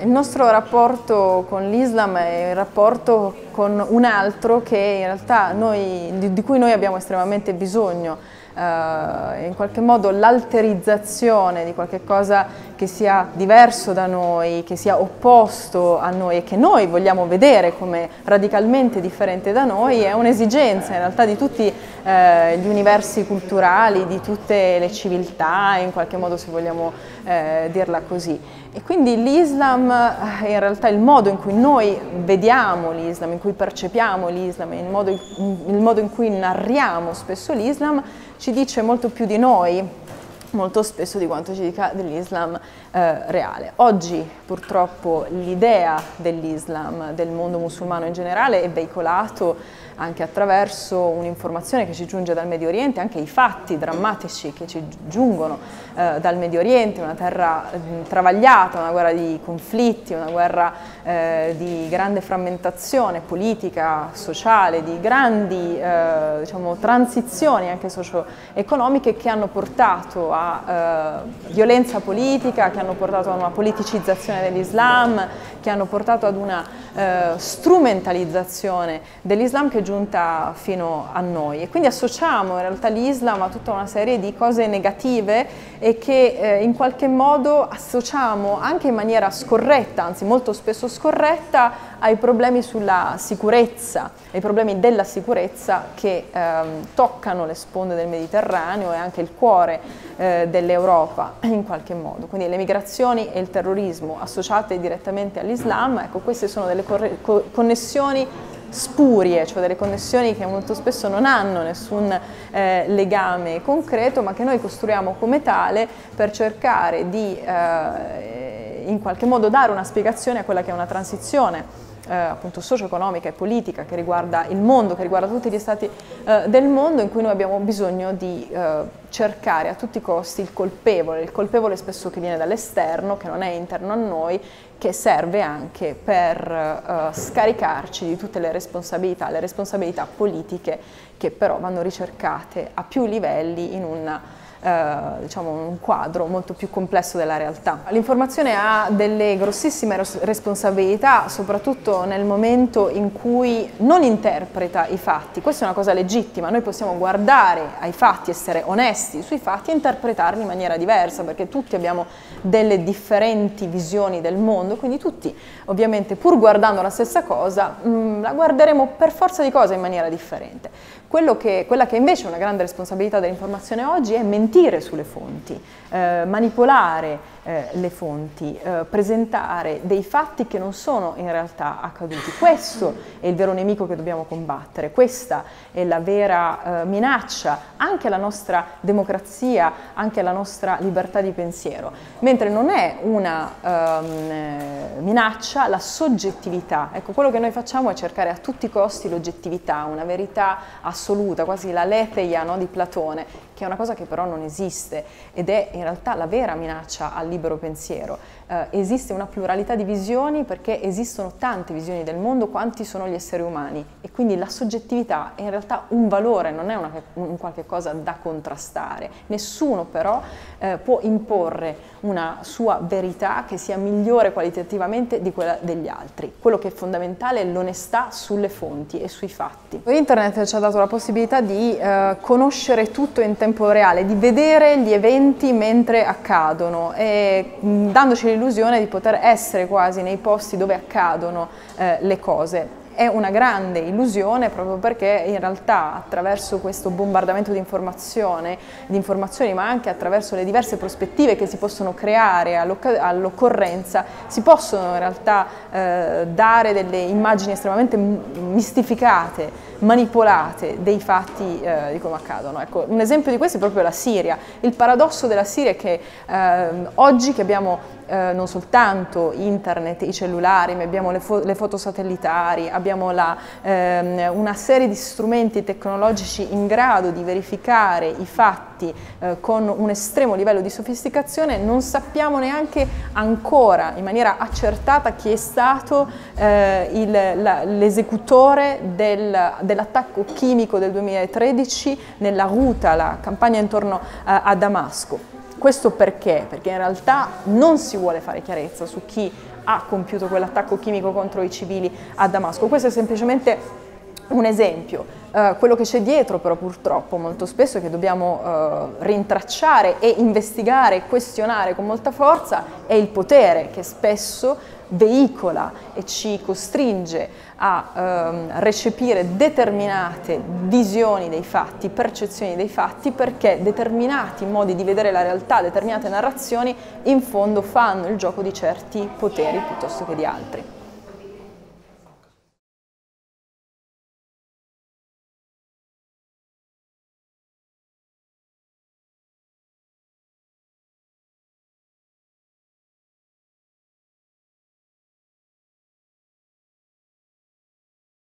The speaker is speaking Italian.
Il nostro rapporto con l'Islam è il rapporto con un altro che in realtà noi, di cui noi abbiamo estremamente bisogno eh, in qualche modo l'alterizzazione di qualche cosa che sia diverso da noi, che sia opposto a noi e che noi vogliamo vedere come radicalmente differente da noi è un'esigenza in realtà di tutti eh, gli universi culturali, di tutte le civiltà, in qualche modo se vogliamo eh, dirla così. E quindi l'Islam, eh, in realtà il modo in cui noi vediamo l'Islam, in cui percepiamo l'Islam, il modo, il modo in cui narriamo spesso l'Islam, ci dice molto più di noi, molto spesso di quanto ci dica dell'Islam eh, reale. Oggi purtroppo l'idea dell'Islam, del mondo musulmano in generale, è veicolato anche attraverso un'informazione che ci giunge dal Medio Oriente, anche i fatti drammatici che ci giungono eh, dal Medio Oriente, una terra eh, travagliata, una guerra di conflitti, una guerra eh, di grande frammentazione politica, sociale, di grandi eh, diciamo, transizioni anche socio-economiche che hanno portato a eh, violenza politica, che hanno portato a una politicizzazione dell'Islam, che hanno portato ad una eh, strumentalizzazione dell'Islam che è giunta fino a noi. E quindi associamo in realtà l'Islam a tutta una serie di cose negative e che eh, in qualche modo associamo anche in maniera scorretta, anzi molto spesso scorretta, ai problemi sulla sicurezza, ai problemi della sicurezza che ehm, toccano le sponde del Mediterraneo e anche il cuore eh, dell'Europa in qualche modo. Quindi le migrazioni e il terrorismo associate direttamente all'Islam, ecco queste sono delle connessioni spurie, cioè delle connessioni che molto spesso non hanno nessun eh, legame concreto, ma che noi costruiamo come tale per cercare di eh, in qualche modo dare una spiegazione a quella che è una transizione eh, appunto socio-economica e politica che riguarda il mondo, che riguarda tutti gli stati eh, del mondo, in cui noi abbiamo bisogno di eh, cercare a tutti i costi il colpevole, il colpevole spesso che viene dall'esterno, che non è interno a noi, che serve anche per eh, scaricarci di tutte le responsabilità, le responsabilità politiche che però vanno ricercate a più livelli in una eh, diciamo un quadro molto più complesso della realtà. L'informazione ha delle grossissime responsabilità, soprattutto nel momento in cui non interpreta i fatti. Questa è una cosa legittima, noi possiamo guardare ai fatti, essere onesti sui fatti e interpretarli in maniera diversa, perché tutti abbiamo delle differenti visioni del mondo, quindi tutti ovviamente pur guardando la stessa cosa, mm, la guarderemo per forza di cose in maniera differente. Che, quella che invece è una grande responsabilità dell'informazione oggi è mentire sulle fonti, eh, manipolare eh, le fonti, eh, presentare dei fatti che non sono in realtà accaduti. Questo è il vero nemico che dobbiamo combattere, questa è la vera eh, minaccia anche alla nostra democrazia, anche alla nostra libertà di pensiero, mentre non è una ehm, minaccia la soggettività. Ecco, quello che noi facciamo è cercare a tutti i costi l'oggettività, una verità assoluta, quasi la leteia no, di Platone, che è una cosa che però non esiste ed è in realtà la vera minaccia al libero pensiero. Eh, esiste una pluralità di visioni perché esistono tante visioni del mondo quanti sono gli esseri umani e quindi la soggettività è in realtà un valore, non è una, un qualche cosa da contrastare. Nessuno però eh, può imporre una sua verità che sia migliore qualitativamente di quella degli altri. Quello che è fondamentale è l'onestà sulle fonti e sui fatti. Internet ci ha dato la possibilità di eh, conoscere tutto in tempo reale, di vedere gli eventi mentre accadono e mh, dandoci l'illusione di poter essere quasi nei posti dove accadono eh, le cose. È una grande illusione proprio perché in realtà attraverso questo bombardamento di, di informazioni ma anche attraverso le diverse prospettive che si possono creare all'occorrenza si possono in realtà eh, dare delle immagini estremamente mistificate, manipolate dei fatti eh, di come accadono. Ecco, un esempio di questo è proprio la Siria. Il paradosso della Siria è che eh, oggi che abbiamo eh, non soltanto internet, i cellulari, ma abbiamo le, fo le foto satellitari, abbiamo la, ehm, una serie di strumenti tecnologici in grado di verificare i fatti eh, con un estremo livello di sofisticazione, non sappiamo neanche ancora in maniera accertata chi è stato eh, l'esecutore del, dell'attacco chimico del 2013 nella ruta, la campagna intorno a, a Damasco. Questo perché? Perché in realtà non si vuole fare chiarezza su chi ha compiuto quell'attacco chimico contro i civili a Damasco. Questo è semplicemente un esempio. Uh, quello che c'è dietro però purtroppo molto spesso che dobbiamo uh, rintracciare e investigare questionare con molta forza è il potere che spesso veicola e ci costringe a um, recepire determinate visioni dei fatti, percezioni dei fatti, perché determinati modi di vedere la realtà, determinate narrazioni in fondo fanno il gioco di certi poteri piuttosto che di altri.